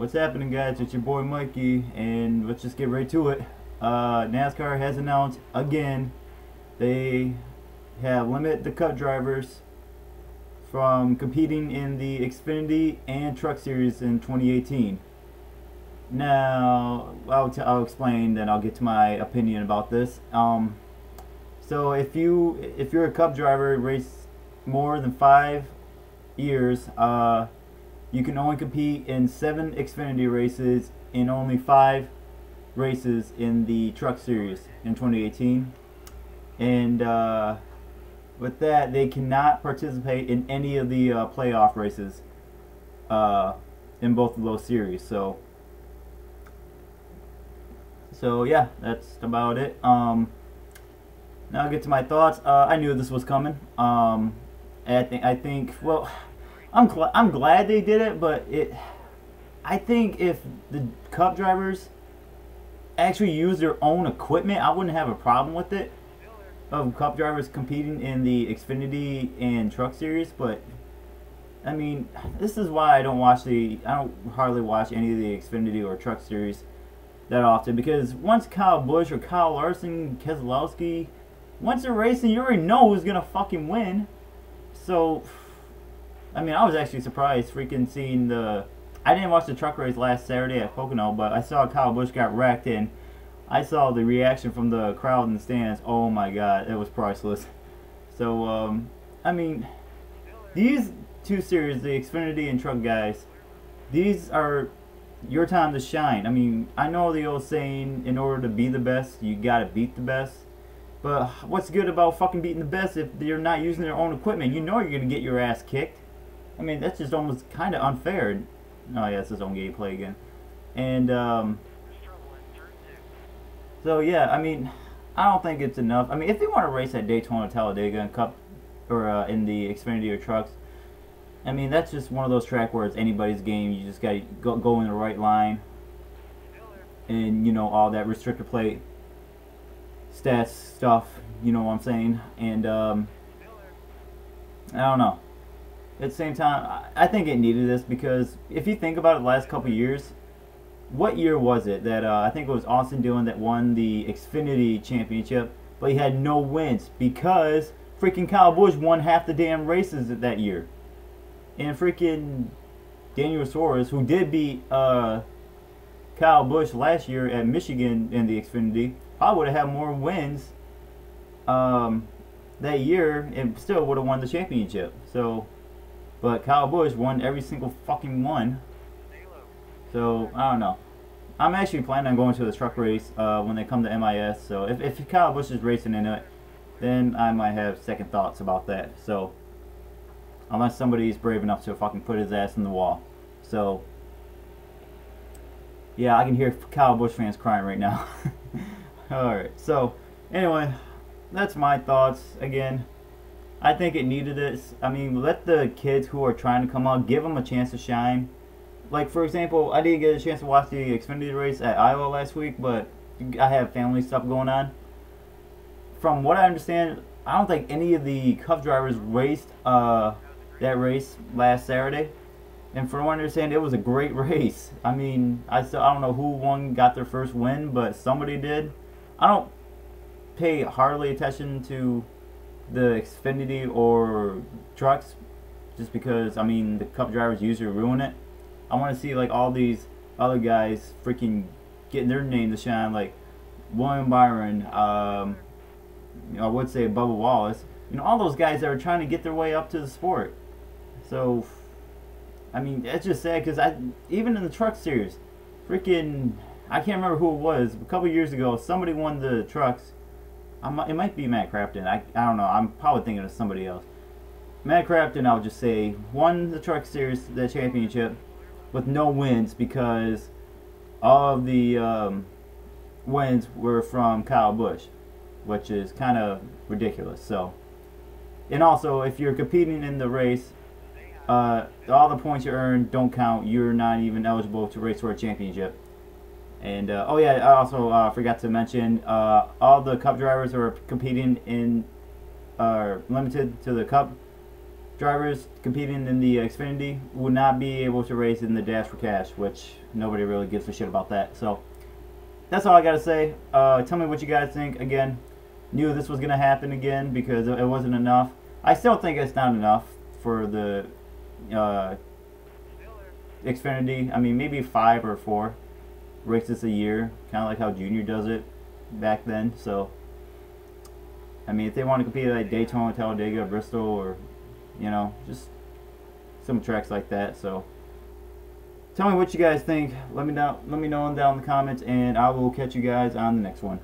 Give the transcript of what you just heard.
What's happening, guys? It's your boy Mikey, and let's just get right to it. Uh, NASCAR has announced again they have limited the Cup drivers from competing in the Xfinity and Truck Series in 2018. Now, I'll, I'll explain, then I'll get to my opinion about this. Um, so if you if you're a Cup driver, race more than five years, uh, you can only compete in seven Xfinity races in only five races in the Truck Series in 2018. And uh, with that, they cannot participate in any of the uh, playoff races uh, in both of those series. So, so yeah, that's about it. Um, now I'll get to my thoughts. Uh, I knew this was coming. Um, I think I think well, I'm I'm glad they did it, but it. I think if the Cup drivers actually use their own equipment, I wouldn't have a problem with it. Of Cup drivers competing in the Xfinity and Truck Series, but I mean, this is why I don't watch the I don't hardly watch any of the Xfinity or Truck Series that often because once Kyle Busch or Kyle Larson, Keselowski, once they're racing, you already know who's gonna fucking win. So, I mean, I was actually surprised freaking seeing the. I didn't watch the truck race last Saturday at Pocono, but I saw Kyle Busch got wrecked, and I saw the reaction from the crowd in the stands. Oh my god, it was priceless. So, um, I mean, these two series, the Xfinity and Truck guys, these are your time to shine. I mean, I know the old saying, in order to be the best, you gotta beat the best. But what's good about fucking beating the best if they're not using their own equipment? You know you're gonna get your ass kicked. I mean, that's just almost kind of unfair. Oh yeah, it's his own gameplay again. And um, so yeah, I mean, I don't think it's enough. I mean, if they want to race at Daytona, Talladega, and Cup, or uh, in the Xfinity or trucks, I mean that's just one of those track where it's anybody's game. You just gotta go, go in the right line, and you know all that restrictor plate stats stuff. You know what I'm saying? And um, I don't know. At the same time, I, think it needed this because if you think about it, the last couple years, what year was it that uh, I think it was Austin Dillon that won the Xfinity Championship, but he had no wins because freaking Kyle Busch won half the damn races that year, and freaking Daniel Suarez, who did beat uh, Kyle Busch last year at Michigan in the Xfinity, I would have had more wins um, that year and still would have won the championship. So, but Kyle Busch won every single fucking one. So I don't know. I'm actually planning on going to the truck race uh, when they come to MIS. So if, if Kyle Busch is racing in it, then I might have second thoughts about that. So unless somebody's brave enough to fucking put his ass in the wall. So yeah, I can hear Kyle Busch fans crying right now. Alright, so anyway, that's my thoughts. Again, I think it needed this. I mean, let the kids who are trying to come out, give them a chance to shine. Like, for example, I didn't get a chance to watch the Xfinity race at Iowa last week, but I have family stuff going on. From what I understand, I don't think any of the Cup drivers raced uh, that race last Saturday. And from what I understand, it was a great race. I mean, I still I don't know who won, got their first win, but somebody did. I don't pay hardly attention to the Xfinity or trucks, just because I mean the Cup drivers usually ruin it. I want to see like all these other guys freaking getting their name to shine, like William Byron. Um, I would say Bubba Wallace. You know, all those guys that are trying to get their way up to the sport. So, I mean, that's just sad because I even in the truck series, freaking, I can't remember who it was. A couple years ago, somebody won the trucks. I'm, it might be Matt Crafton. I, I don't know. I'm probably thinking of somebody else. Matt Crafton, I'll just say, won the truck series, the championship, with no wins because all of the um, wins were from Kyle Busch, which is kind of ridiculous. So, and also if you're competing in the race, uh, all the points you earn don't count. You're not even eligible to race for a championship. And uh, oh yeah, I also uh, forgot to mention uh, all the Cup drivers who are competing in are limited to the Cup drivers competing in the Xfinity would not be able to race in the Dash for Cash, which nobody really gives a shit about that. So that's all I gotta say. Uh, tell me what you guys think. Again, knew this was gonna happen again because it wasn't enough. I still think it's not enough for the uh, Xfinity. I mean, maybe five or four races a year, kind of like how Junior does it back then. So, I mean, if they want to compete at like Daytona, Talladega, Bristol, or you know, just some tracks like that. So, tell me what you guys think. Let me know. Let me know down in the comments, and I will catch you guys on the next one.